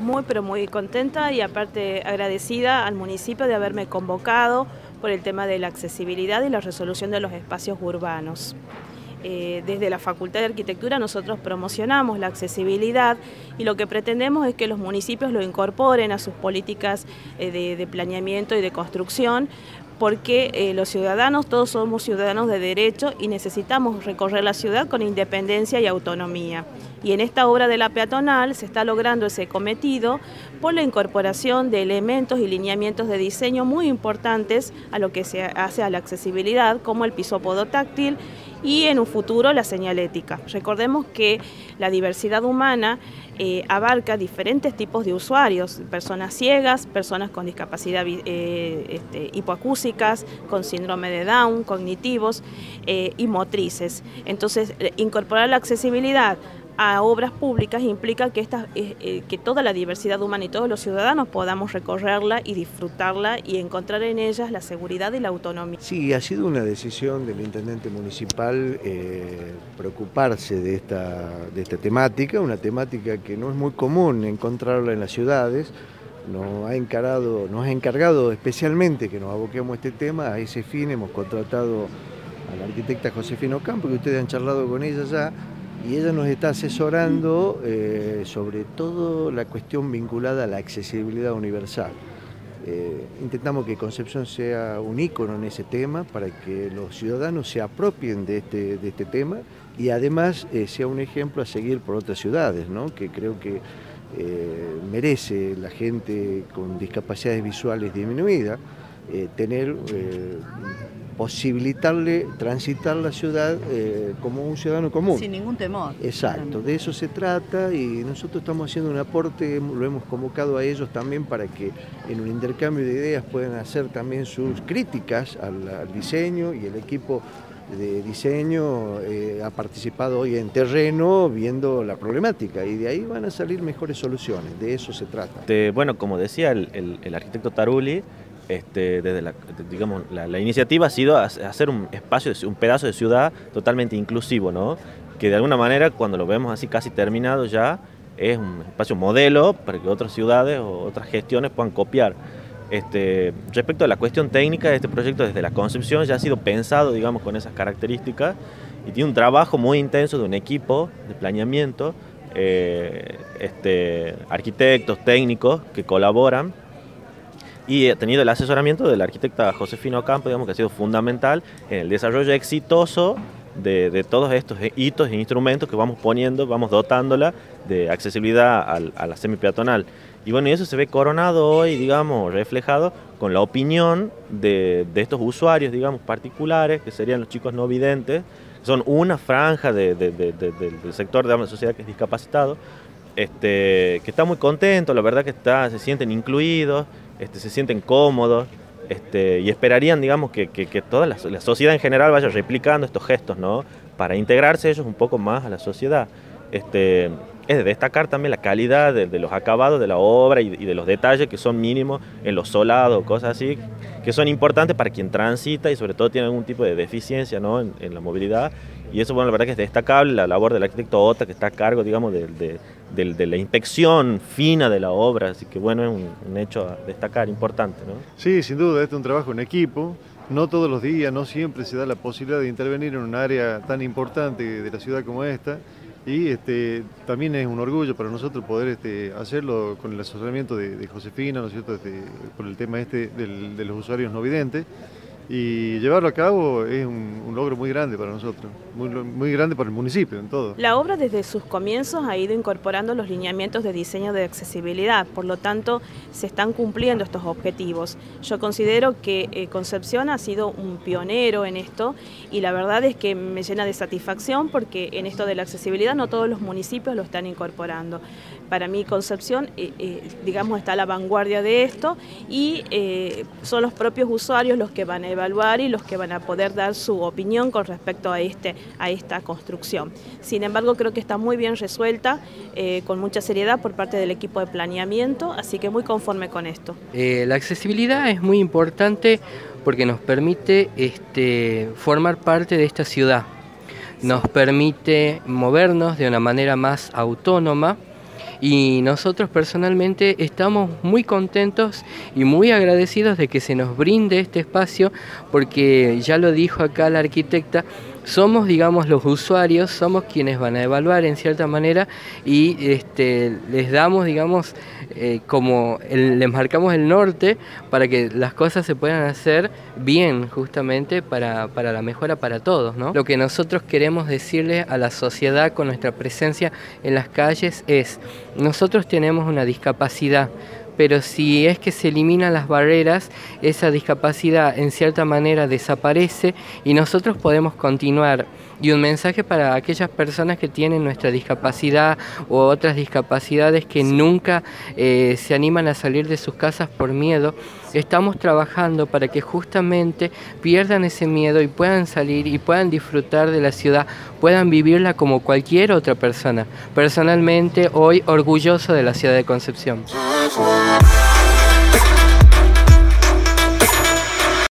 Muy pero muy contenta y aparte agradecida al municipio de haberme convocado por el tema de la accesibilidad y la resolución de los espacios urbanos. Eh, desde la Facultad de Arquitectura nosotros promocionamos la accesibilidad y lo que pretendemos es que los municipios lo incorporen a sus políticas eh, de, planeamiento y de construcción porque eh, los ciudadanos, todos somos ciudadanos de derecho y necesitamos recorrer la ciudad con independencia y autonomía. Y en esta obra de la peatonal se está logrando ese cometido por la incorporación de elementos y lineamientos de diseño muy importantes a lo que se hace a la accesibilidad, como el piso podotáctil y en un futuro la señalética. Recordemos que la diversidad humana eh, abarca diferentes tipos de usuarios, personas ciegas, personas con discapacidad eh, este, con síndrome de Down, cognitivos eh, y motrices. Entonces, incorporar la accesibilidad a obras públicas implica que, esta, eh, eh, que toda la diversidad humana y todos los ciudadanos podamos recorrerla y disfrutarla y encontrar en ellas la seguridad y la autonomía. Sí, ha sido una decisión del intendente municipal eh, preocuparse de esta, de esta temática, una temática que no es muy común encontrarla en las ciudades. Nos ha, encarado, nos ha encargado especialmente que nos aboquemos este tema, a ese fin hemos contratado a la arquitecta Josefina Ocampo, que ustedes han charlado con ella ya, y ella nos está asesorando eh, sobre todo la cuestión vinculada a la accesibilidad universal. Eh, intentamos que Concepción sea un ícono en ese tema para que los ciudadanos se apropien de este, de este tema y además eh, sea un ejemplo a seguir por otras ciudades, ¿no? que creo que merece la gente con discapacidades visuales disminuidas tener posibilitarle transitar la ciudad eh, como un ciudadano común. Sin ningún temor. Exacto, de eso se trata y nosotros estamos haciendo un aporte, lo hemos convocado a ellos también para que en un intercambio de ideas puedan hacer también sus críticas al, diseño y el equipo de diseño eh, ha participado hoy en terreno viendo la problemática y de ahí van a salir mejores soluciones, de eso se trata. bueno, como decía el arquitecto Taruli, este, desde la, digamos, la, iniciativa ha sido hacer un espacio, un pedazo de ciudad totalmente inclusivo, ¿no? que de alguna manera cuando lo vemos así casi terminado ya es un espacio modelo para que otras ciudades o otras gestiones puedan copiar. Este, respecto a la cuestión técnica de este proyecto, desde la concepción ya ha sido pensado, digamos, con esas características y tiene un trabajo muy intenso de un equipo de planeamiento, eh, este, arquitectos, técnicos que colaboran y he tenido el asesoramiento de la arquitecta Josefina Campo, digamos que ha sido fundamental en el desarrollo exitoso de, todos estos hitos e instrumentos que vamos poniendo, vamos dotándola de accesibilidad a la semi-peatonal. Y bueno, y eso se ve coronado hoy, digamos, reflejado con la opinión de, estos usuarios, digamos, particulares, que serían los chicos no videntes, son una franja del sector de la sociedad que es discapacitado, este, que está muy contento, la verdad que está, se sienten incluidos, este, se sienten cómodos este, y esperarían, digamos, que, toda la, sociedad en general vaya replicando estos gestos, ¿no? Para integrarse ellos un poco más a la sociedad. Este, es de destacar también la calidad de, los acabados de la obra y, de los detalles que son mínimos en los solados, cosas así, que son importantes para quien transita y sobre todo tiene algún tipo de deficiencia ¿no? en, la movilidad. Y eso, bueno, la verdad que es destacable la labor del arquitecto Ota, que está a cargo, digamos, de, de, la inspección fina de la obra, así que bueno, es un, hecho a destacar, importante. ¿no? Sí, sin duda, este es un trabajo en equipo. No todos los días, no siempre se da la posibilidad de intervenir en un área tan importante de la ciudad como esta. Y este, también es un orgullo para nosotros poder este, hacerlo con el asesoramiento de, Josefina, ¿no es cierto?, este, por el tema este de los usuarios no videntes y llevarlo a cabo es un, logro muy grande para nosotros, muy, grande para el municipio en todo. La obra desde sus comienzos ha ido incorporando los lineamientos de diseño de accesibilidad, por lo tanto se están cumpliendo estos objetivos. Yo considero que eh, Concepción ha sido un pionero en esto y la verdad es que me llena de satisfacción porque en esto de la accesibilidad no todos los municipios lo están incorporando. Para mí Concepción, eh, eh, digamos, está a la vanguardia de esto y son los propios usuarios los que van a evaluar y los que van a poder dar su opinión con respecto a, este, a esta construcción. Sin embargo, creo que está muy bien resuelta, eh, con mucha seriedad por parte del equipo de planeamiento, así que muy conforme con esto. Eh, la accesibilidad es muy importante porque nos permite este, formar parte de esta ciudad, nos permite movernos de una manera más autónoma Y nosotros personalmente estamos muy contentos y muy agradecidos de que se nos brinde este espacio, porque ya lo dijo acá la arquitecta, somos, digamos, los usuarios, somos quienes van a evaluar en cierta manera y este, les damos, digamos, eh, como les marcamos el norte para que las cosas se puedan hacer bien, justamente para, para la mejora para todos. ¿no? Lo que nosotros queremos decirle a la sociedad con nuestra presencia en las calles es, nosotros tenemos una discapacidad, pero si es que se eliminan las barreras, esa discapacidad en cierta manera desaparece y nosotros podemos continuar. Y un mensaje para aquellas personas que tienen nuestra discapacidad u otras discapacidades que nunca eh, se animan a salir de sus casas por miedo, estamos trabajando para que justamente pierdan ese miedo y puedan salir y puedan disfrutar de la ciudad, puedan vivirla como cualquier otra persona. Personalmente, hoy orgulloso de la ciudad de Concepción.